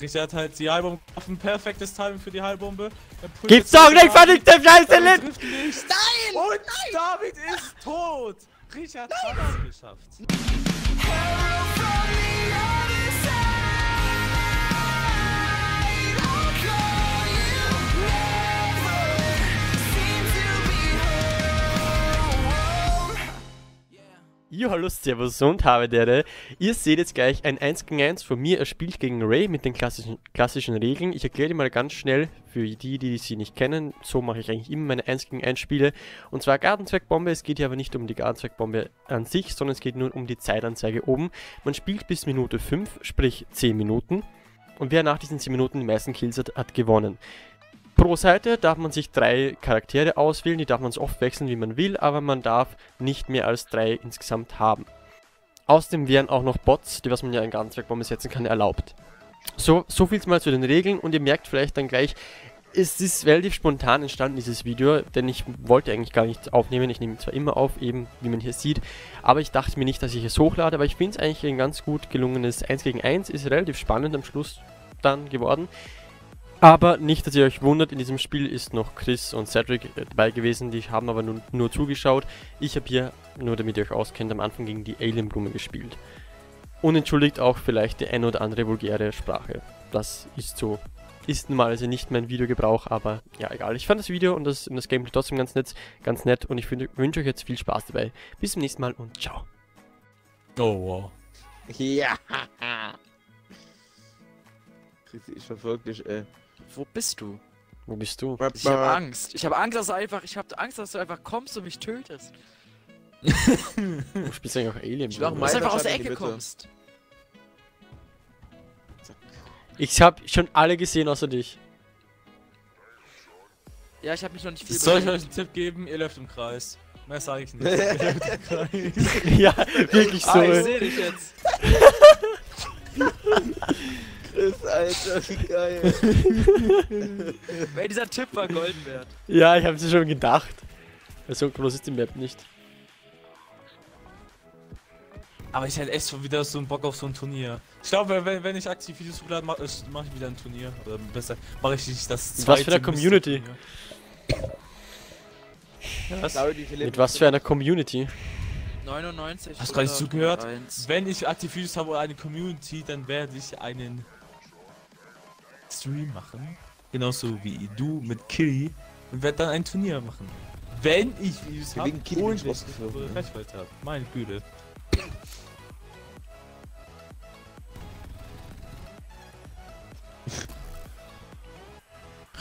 Richard hat halt die Heilbombe auf ein perfektes Timing für die Heilbombe. Gibt's doch nicht, vernichte Scheiße! Nein! Und David ist tot! Richard hat es geschafft. Jo, hallo, servus und habe dere. Ihr seht jetzt gleich ein 1 gegen 1 von mir. Er spielt gegen Ray mit den klassischen, klassischen Regeln. Ich erkläre die mal ganz schnell für die, die sie nicht kennen. So mache ich eigentlich immer meine 1 gegen 1 Spiele. Und zwar Gartenzweckbombe. Es geht hier aber nicht um die Gartenzweckbombe an sich, sondern es geht nur um die Zeitanzeige oben. Man spielt bis Minute 5, sprich 10 Minuten. Und wer nach diesen 10 Minuten die meisten Kills hat, hat gewonnen. Pro Seite darf man sich drei Charaktere auswählen, die darf man so oft wechseln, wie man will, aber man darf nicht mehr als drei insgesamt haben. Außerdem wären auch noch Bots, die was man ja in Gartenzweckbombe setzen kann, erlaubt. So, so viel mal zu den Regeln und ihr merkt vielleicht dann gleich, es ist relativ spontan entstanden, dieses Video, denn ich wollte eigentlich gar nichts aufnehmen. Ich nehme zwar immer auf, eben wie man hier sieht, aber ich dachte mir nicht, dass ich es hochlade, aber ich finde es eigentlich ein ganz gut gelungenes 1 gegen 1, ist relativ spannend am Schluss dann geworden. Aber nicht, dass ihr euch wundert, in diesem Spiel ist noch Chris und Cedric äh, dabei gewesen, die haben aber nur, nur zugeschaut. Ich habe hier, nur damit ihr euch auskennt, am Anfang gegen die Alienblume gespielt. Und entschuldigt auch vielleicht die ein oder andere vulgäre Sprache. Das ist so. Ist normalerweise nicht mein Videogebrauch, aber ja, egal. Ich fand das Video und das, und das Gameplay trotzdem ganz nett, ganz nett und ich wünsche euch jetzt viel Spaß dabei. Bis zum nächsten Mal und ciao. Oh wow. Ja. Ich verfolge dich, ey. Wo bist du? Wo bist du? Ich habe Angst. Ich habe Angst, dass du einfach. Ich habe Angst, dass du einfach kommst und mich tötest. Du spielst eigentlich auch Alien. Ich mach du einfach aus der Ecke kommst. Ich habe schon alle gesehen außer dich. Ja, ich habe mich noch nicht viel Soll ich euch einen Tipp geben? Ihr läuft im Kreis. Mehr sage ich nicht. Ihr läuft im Kreis. ja, wirklich so. Ah, ich ey. sehe dich jetzt. Chris, Alter, wie geil. Ey, dieser Tipp war golden wert. Ja, ich habe es schon gedacht. So groß ist die Map nicht. Aber ich hätte echt schon wieder so einen Bock auf so ein Turnier. Ich glaube, wenn, wenn ich aktiv Videos hochlade, mache mach ich wieder ein Turnier. Oder besser, mache ich nicht das Mit was für zweite Community? Ja, was? Mit was für einer Community? 99. Hast du gar nicht zugehört? 101. Wenn ich aktiv Videos habe oder eine Community, dann werde ich einen Stream machen. Genauso wie du mit Kiri. Und werde dann ein Turnier machen. Wenn ich Videos Ja, habe und ich ne? Reichweite habe. Meine Güte.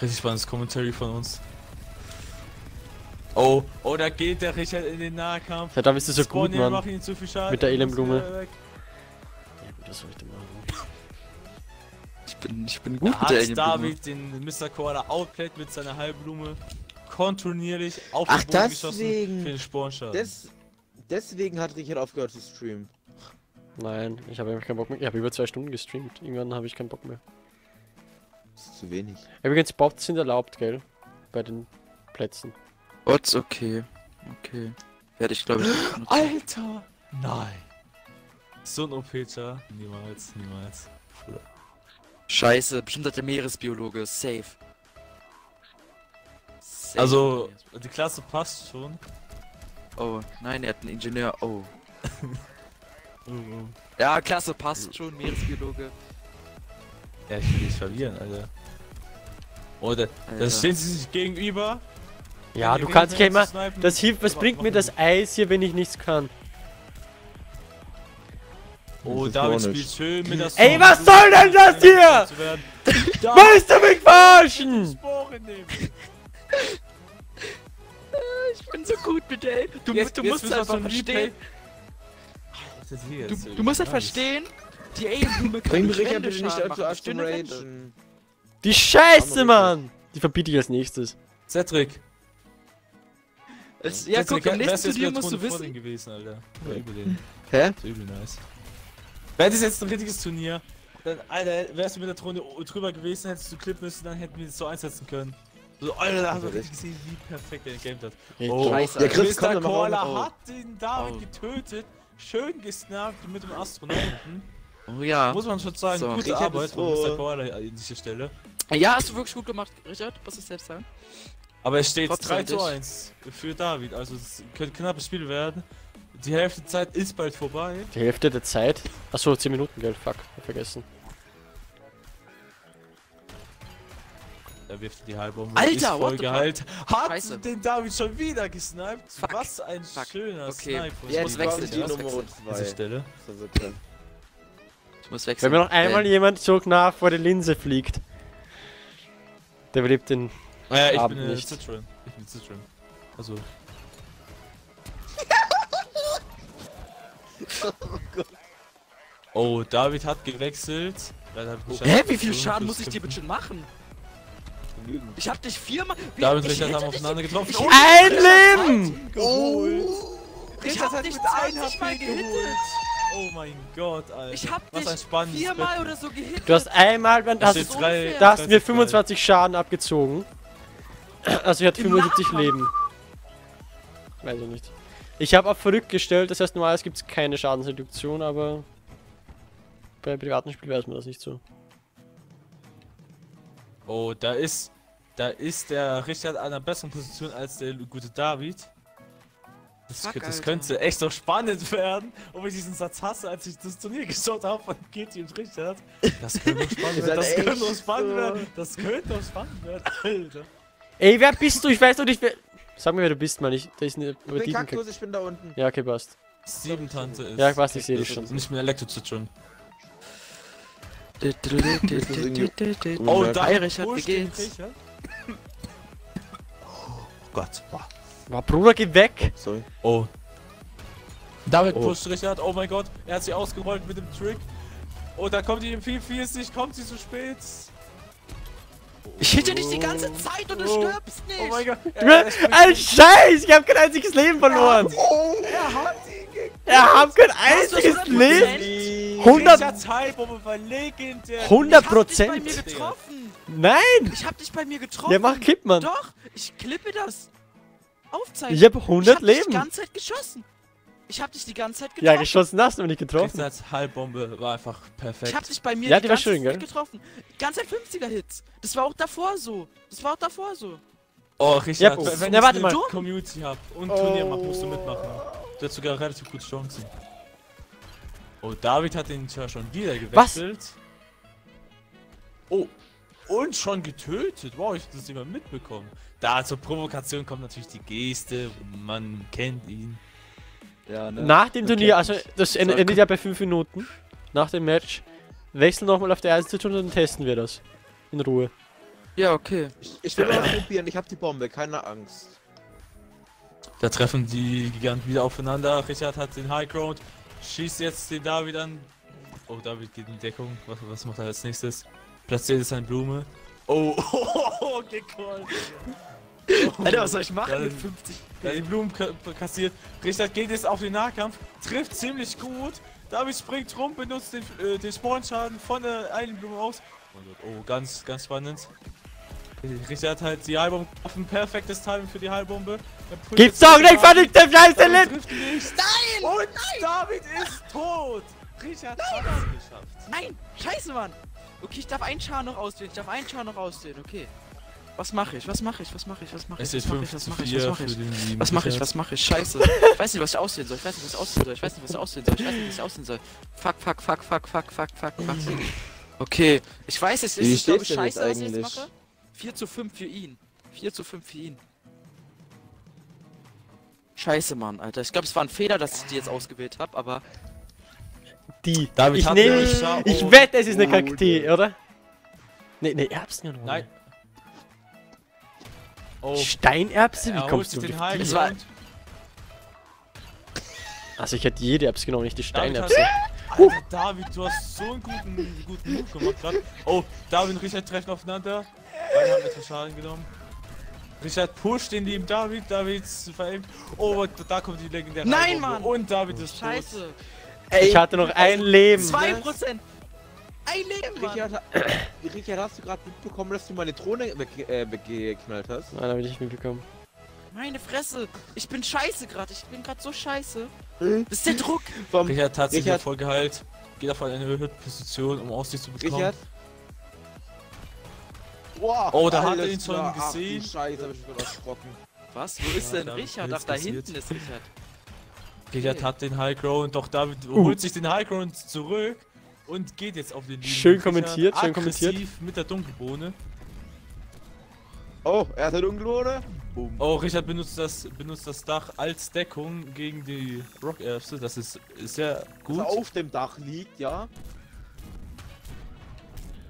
Richtig spannendes Commentary von uns. Oh, oh, da geht der Richard in den Nahkampf. Ja, da bist du so Spawn gut, Mann. mach ihn zu viel Schaden. Mit der er weg. Ja, gut, das soll ich denn machen? Ich bin, ich bin gut Da mit der. David den Mr. Koala outplayed mit seiner Halbblume. Kontinuierlich auf Ach, den Boden geschossen deswegen. für den Spornschaden. Des, deswegen hat Richard aufgehört zu streamen. Nein, ich habe einfach keinen Bock mehr. Ich habe über zwei Stunden gestreamt. Irgendwann habe ich keinen Bock mehr. Das ist zu wenig. Übrigens, Bots sind erlaubt, gell? Bei den Plätzen. Bots, okay. Okay. Werde ich, glaube ich. Alter! Nein! So ein OP-Cher. Niemals, niemals. Scheiße, bestimmt hat der Meeresbiologe. Safe. Safe. Also, die Klasse passt schon. Oh, nein, er hat einen Ingenieur. Oh. Oh, oh. Ja, klasse, passt schon, Meeresbiologe. Ja, ich will dich verlieren, Alter. Oder, Alter. da stehen sie sich gegenüber. Ja, du kannst Gegner ja immer. zu snipen, Das hilft, was bringt mir das Eis hier, wenn ich nichts kann? Oh, David spielt schön mit der Ey, Song- was soll denn das hier? Willst du mich verarschen? Ich bin so gut mit der. Du, Jetzt- du jetzt musst einfach verstehen. Das hier Du, du musst halt verstehen, die Alienblume kann Bring Richard bitte nicht dazu ab zum. Ragen. Die Scheiße, Mann! Die verbiete ich als nächstes. Cedric. Es, ja, guck, im nächsten Turnier musst du wissen. gewesen, Alter. Den. Hä? Das ist übel nice. Wäre das jetzt ein richtiges Turnier, dann, Alter, wärst du mit der Drohne drüber gewesen, hättest du klippen müssen, dann hätten wir das so einsetzen können. So, Alter, da hast du Also richtig gesehen, wie perfekt er gegamed hat. Oh. Scheiße. Chris, komm, Mr. noch- hat den David Oh. getötet, schön gesnappt mit dem Astronauten. Oh ja. Muss man schon sagen, So, gute Richard Arbeit von. Mr. Koala an dieser Stelle. Ja, hast du wirklich gut gemacht, Richard. Was ist selbst sagen? Aber es steht Trotzdem 3 zu dich. 1 für David, also es könnte ein knappes Spiel werden. Die Hälfte der Zeit ist bald vorbei. Die Hälfte der Zeit. Achso, 10 Minuten, gell? Fuck, hab vergessen. Er wirft die Halbbombe. Alter, ist what voll geheilt. Hat Scheiße. den David schon wieder gesniped? Fuck. Was ein Fuck. schöner Okay. Snipe. Ich muss Jetzt wechseln, die ich muss Nummer wechseln. An dieser 2. Stelle. Ich muss Wenn wechseln. mir noch einmal Äh, jemand so nah vor die Linse fliegt, der überlebt den. Naja, ich Abend bin äh, nicht. Citron. Ich bin Citron. Also. Oh, David hat gewechselt. Nicht Hä, wie viel Schaden muss ich dir bitte machen? Ich hab dich viermal. Wie- David und ich Richard haben aufeinander getroffen. ich- Oh, Ein Leben! geholt. Ich hab hat dich mit 20 1 Mal HP gehittet. Oh mein Gott, Alter. Ich hab Was ein dich spannendes viermal Battle. oder so gehittet. Du hast einmal, Da hast, steht so drei- da hast mir 30 25 Schaden abgezogen. Also ich hatte Im 75 Nachgang. Leben. Weiß ich nicht. Ich habe auf verrückt gestellt, das heißt normalerweise gibt es keine Schadensreduktion, aber bei privaten Spielen weiß man das nicht so. Oh, da ist. Da ist der Richard an einer besseren Position als der gute David. Das, Fuck, das könnte echt noch spannend werden, ob ich diesen Satz hasse, als ich das Turnier geschaut habe von Kitty und Richard. Das könnte noch spannend werden. Das könnte noch spannend so- werden. Das könnte noch spannend werden, Alter. Ey, wer bist du? Ich weiß doch nicht, wer... Sag mir, wer du bist, Mann. Ich, da ist eine Ich bin. Kaktus, ich bin da unten. Ja, okay, passt. Sieben Tante ist. Ja, passt, ich seh dich schon. Und ich bin Elektro-Citron. Oh, Oh, Hi, da Richard, wie pusht den geht's? Richard. Oh Gott. War Bruder, geh weg! Sorry. Oh. David Oh. pusht Richard. Oh mein Gott. Er hat sie ausgerollt mit dem Trick. Oh, da kommt die im 440. Kommt sie zu spät. Ich hitte dich die ganze Zeit und du Oh. stirbst nicht. Oh mein Gott. Ein Scheiß! Ich hab kein einziges Leben verloren! Er hat ihn gekriegt. Er hat kein einziges 100%? Leben! 100 Richards Halbbombe war legendär. 100% Ich hab dich bei mir Prozent! getroffen. Nein! Ich hab dich bei mir getroffen. Der macht Kipp, Mann! Doch, ich klippe das. Aufzeichnen. Ich hab ich 100 hab dich die Leben! ganze Zeit geschossen. Ich hab dich die ganze Zeit getroffen. Ja, geschossen hast du, aber nicht getroffen. Richards Halbbombe war einfach perfekt. Ich hab dich bei mir Ja, die die war ganze schön, Zeit gell? getroffen. Die ganze Zeit 50er Hits. Das war auch davor so. Das war auch davor so. Oh, Richard, Ja, wenn na, ich warte eine mal. Community hab und Turnier macht, musst du mitmachen. Du hast sogar relativ gute Chancen. Oh, David hat den ja schon wieder gewechselt. Oh, und schon getötet. Wow, ich hab das immer mitbekommen. Da zur Provokation kommt natürlich die Geste. Man kennt ihn. Ja, ne? Nach dem Okay. Turnier, also das en- So, endet ja bei 5 Minuten. Nach dem Match. Wechseln nochmal auf der ersten Situation und dann testen wir das. In Ruhe. Ja, okay. Ich, ich will mal probieren, ich hab die Bombe, keine Angst. Da treffen die Giganten wieder aufeinander. Richard hat den High Ground. Schießt jetzt den David an. Oh, David geht in Deckung. Was, was macht er als nächstes? Platziert seine Blume. Oh, oh. Alter, was soll ich machen mit dann- 50? Ja, die Blumen ka kassiert. Richard geht jetzt auf den Nahkampf. Trifft ziemlich gut. David springt rum, benutzt den, äh, den Spawn-Schaden von der einen Blume aus. Oh, ganz, ganz spannend. Richard hat halt die Heilbombe getroffen. Perfektes Timing für die Heilbombe. Gibt's doch nicht von der Scheiße nicht. Nein! Und David ist tot! Richard hat es geschafft. Nein! Scheiße, Mann! Okay, ich darf einen Char noch auswählen. Ich darf einen Char noch auswählen, okay. Was mache ich? Was mache ich? Was mache ich? Was mache ich? Was mache 5 ich? Was mache ich? 4 Was mache ich? Was mache ich? Was mache ich? Scheiße. Ich weiß nicht, was ich aussehen soll. Ich weiß nicht, was ich aussehen soll. Ich weiß nicht, was ich aussehen soll. Ich weiß nicht, was ich aussehen soll. Fuck, fuck, fuck, fuck, fuck, fuck, fuck, fuck. Okay, ich weiß, es ist, glaube ich, steht's denn jetzt scheiße, was ich jetzt eigentlich? mache. 4 zu 5 für ihn. 4 zu 5 für ihn. Scheiße, Mann, Alter. Ich glaube, es war ein Fehler, dass ich die jetzt ausgewählt habe, aber Die. David ich nehme. Ich wette, es ist eine. Kakteen, oder? Ne, ne Erbsen Nein. Oh, Steinerbse? Wie er kommst du? den Es war-. Also ich hätte jede Erbse genommen, nicht die Steinerbse. Alter, David, du hast so einen guten, guten Move gemacht gerade. Oh, David und Richard treffen aufeinander. Beide haben etwas Schaden genommen. Richard pusht den lieben David, David veraimt. Oh, da kommt die legendäre Nein. Mann! Und David ist tot. scheiße. Ich hatte noch ein Leben. 2%! Ein Leben, Mann! Richard, ha- Richard, hast du gerade mitbekommen, dass du meine Drohne weg, äh, weggeknallt hast? Nein, habe ich nicht mitbekommen. Meine Fresse! Ich bin scheiße gerade. Ich bin gerade so scheiße. Hm? Das ist der Druck. Vom Richard hat sich voll geheilt. geht auf eine erhöhte Position, um Aussicht zu bekommen. Richard? Wow, Oh, da hat er ihn schon klar. Ach, gesehen. Scheiße, hab ich mich erschrocken. Was? Wo ist Ja, denn Richard? Ach, da passiert. hinten ist Richard. Richard Okay. hat den High Ground, doch David Uh. holt sich den High Ground zurück und geht jetzt auf den Linien. Schön kommentiert, schön kommentiert. mit der Dunkelbohne. Oh, er hat eine Dunkelbohne. Boom. Oh, Richard benutzt das, benutzt das Dach als Deckung gegen die Rockerbse. Das ist sehr Dass gut. er auf dem Dach liegt, ja.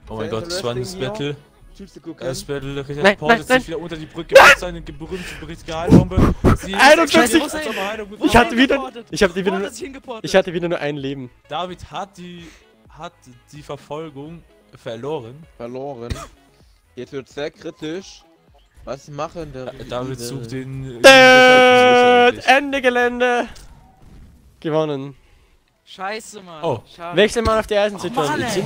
Oh mein Gott, spannendes interesting, Battle. Tschüss, zu gucken. Das Battle. Richard Nein, portet nein, nein. sich wieder unter die Brücke mit seiner berühmte Britzgeheilbombe. Sie 51. als ob er Heilung Ich hatte wieder, ich hatte wieder, er ich hatte wieder nur ein Leben. David hat die, hat die Verfolgung verloren. Verloren. Jetzt wird sehr kritisch. Was machen der David sucht den. Den Ende Gelände. Gewonnen. Scheiße, Mann. Oh. Schade. Wechseln mal auf die Eisensituation. ey.